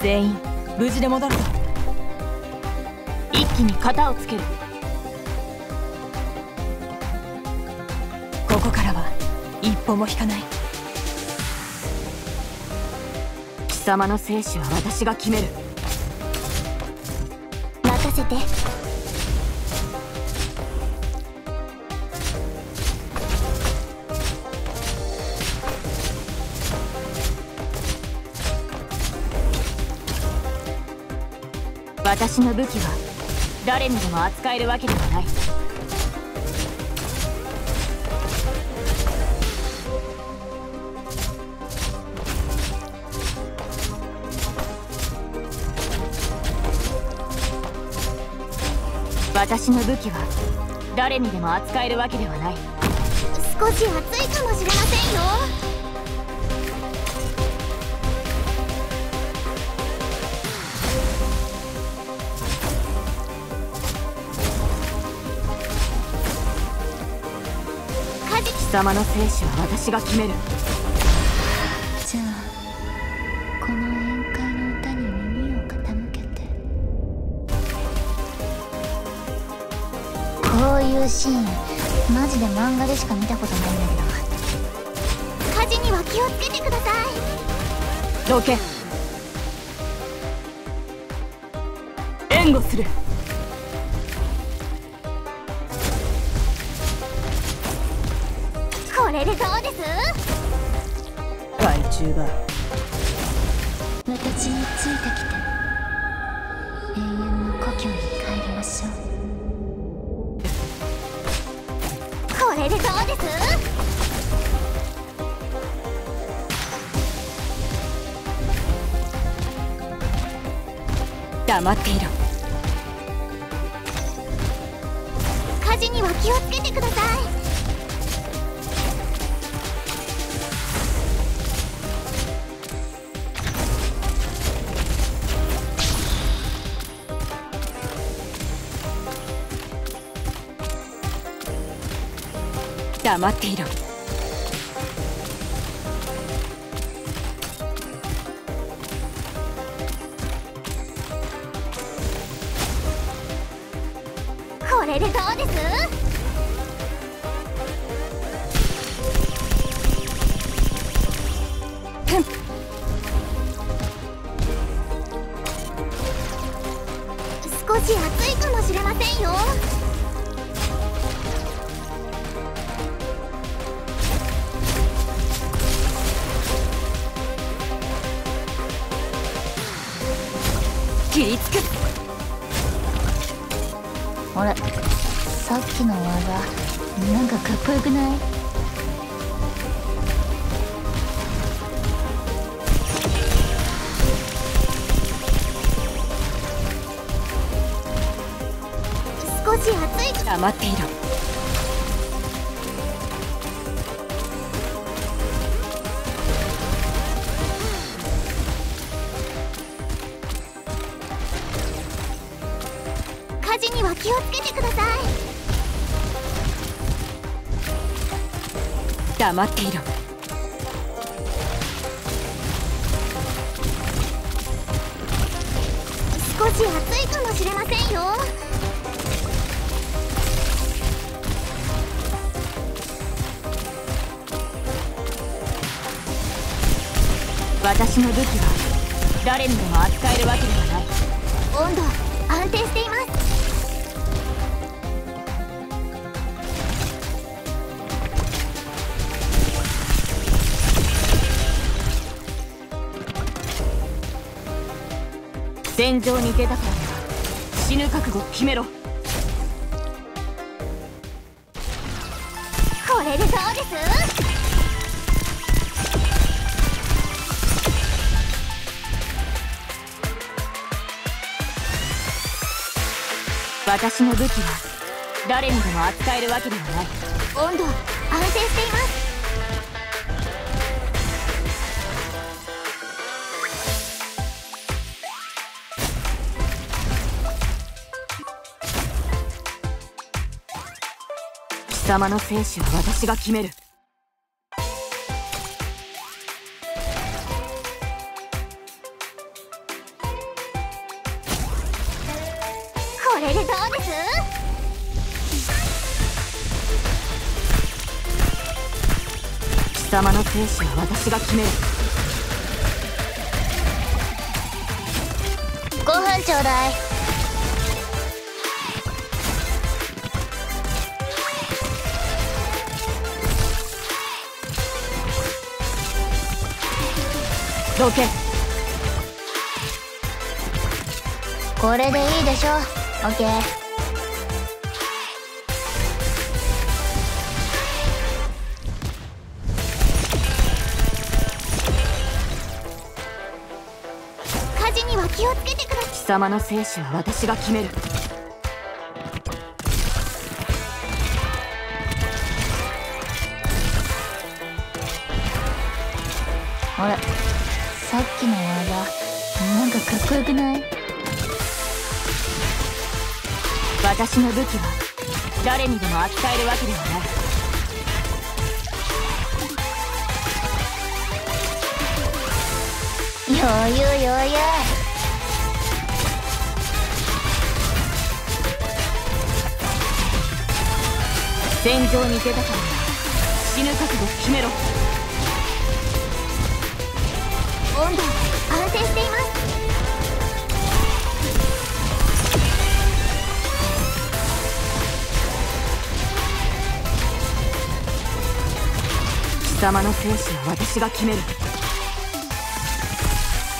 全員無事で戻る。ぞ一気に型をつける。ここからは一歩も引かない。貴様の生死は私が決める。任せて。私の武器は誰にでも扱えるわけではない。私の武器は誰にでも扱えるわけではない。少し熱いかもしれませんよ。様の生死は私が決める。じゃあこの宴会の歌に耳を傾けて。こういうシーン。マジで漫画でしか見たことないんだけど。火事には気をつけてください。どけ。援護するこれでどうです？害虫が。私についてきて永遠の故郷に帰りましょう。これでどうです？黙っていろ。火事には気をつけてください黙っていろこれでどうです？切りつくあれさっきの技なんかかっこよくない？少し暑い。黙っていろ火事には気をつけてください。黙っていろ。少し暑いかもしれませんよ。私の武器は誰にでも扱えるわけではない。温度安定しています戦場に出たからには死ぬ覚悟を決めろ。これでどうです？私の武器は誰にでも扱えるわけではない。温度安定しています様の生死は私が決める。様の生死は私が決める。ご飯ちょうだい。どけこれでいいでしょ？オッケー。火事には気をつけてください。貴様の生死は私が決めるくない。私の武器は誰にでも扱えるわけではない。余裕余裕戦場に出たから死ぬ覚悟決めろ。温度貴様の生死は私が決める。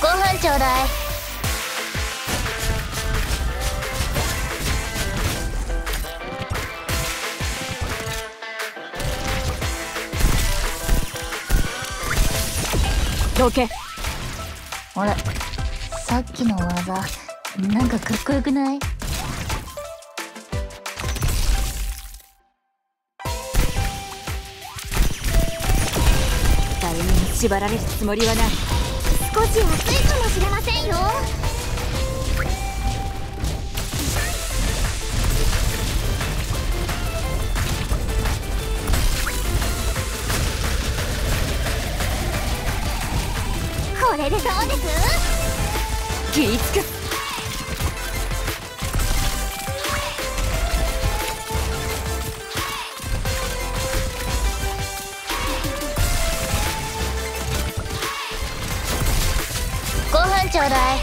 ご飯ちょうだい。どけ。あれさっきの技なんかかっこよくない？縛られるつもりはない。少し暑いかもしれませんよ。これでどうです？切りつくょうだい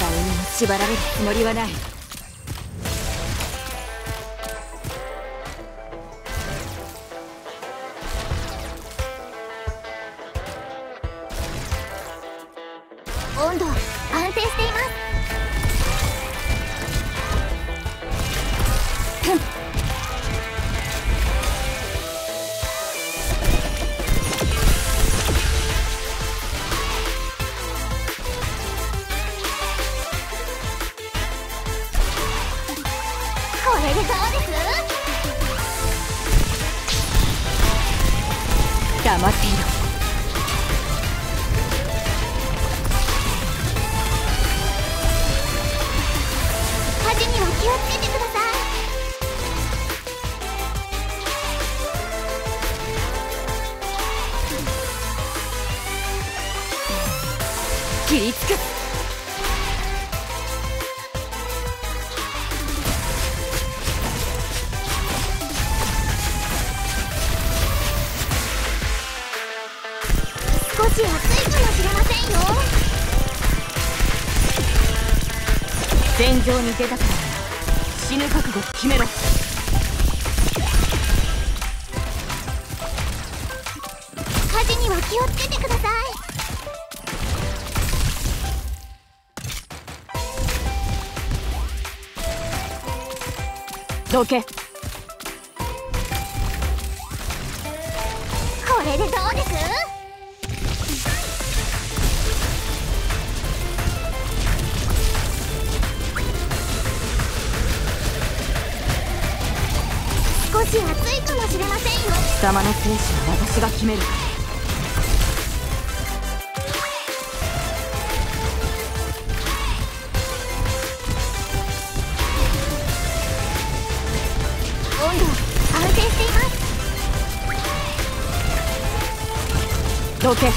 誰にも縛られるつもりはない。でどうです。黙っていろ。火事には気をつけてください。切りつく。し暑いかもしれませんよ。戦場に出たから死ぬ覚悟決めろ。火事には気をつけてください。どけ貴様のは私が決める。温度安定しています。どけ。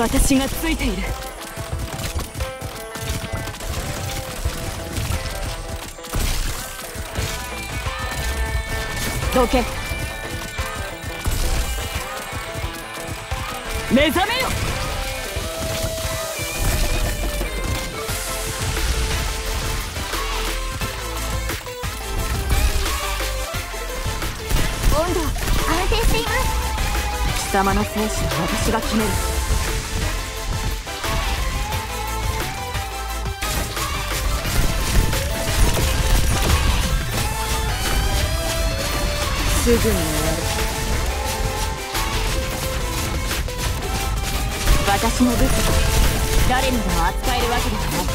私がついている。どけ目覚めよ。温度安定しています。貴様の生死は私が決めるすぐに終わる私の武器は誰にでも扱えるわけではない。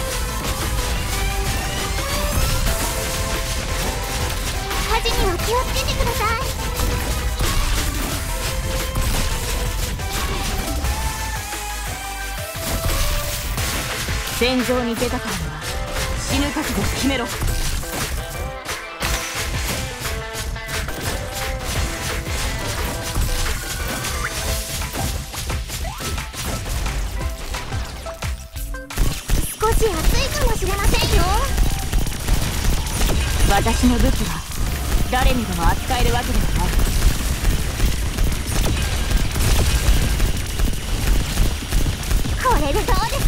火事には気をつけてください。戦場に出たからには死ぬ覚悟を決めろ。私の武器は誰にでも扱えるわけではない。これでどうです？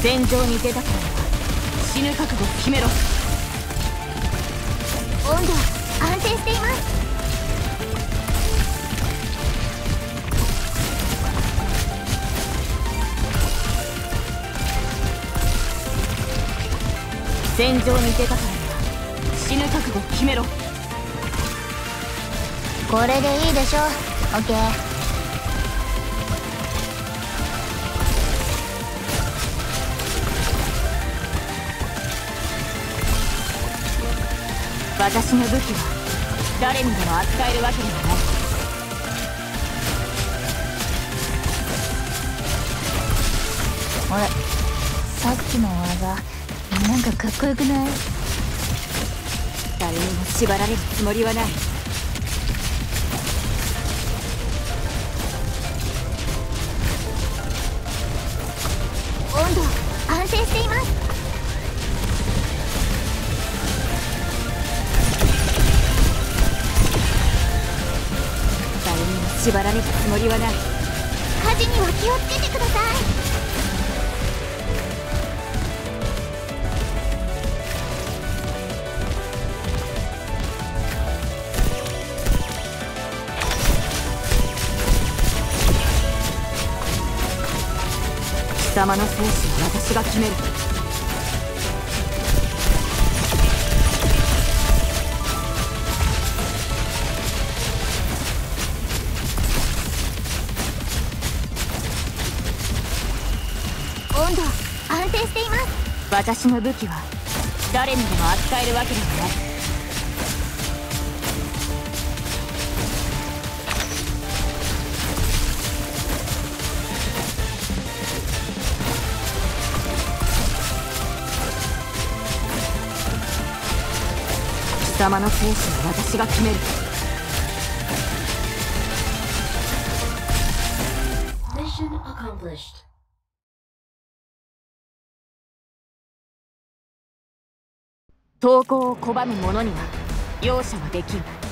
戦場に出たからは死ぬ覚悟を決めろ。温度安定しています。戦場に出たからには死ぬ覚悟を決めろ。これでいいでしょオッケー。私の武器は誰にでも扱えるわけではない。あれ？さっきの技なんかかっこよくない？誰にも縛られるつもりはない。温度安定しています。誰にも縛られるつもりはない。火事には気をつけてください。貴様の生死は私が決める。温度安定しています。私の武器は誰にでも扱えるわけではない様の生死は私が決める.投降を拒む者には容赦はできん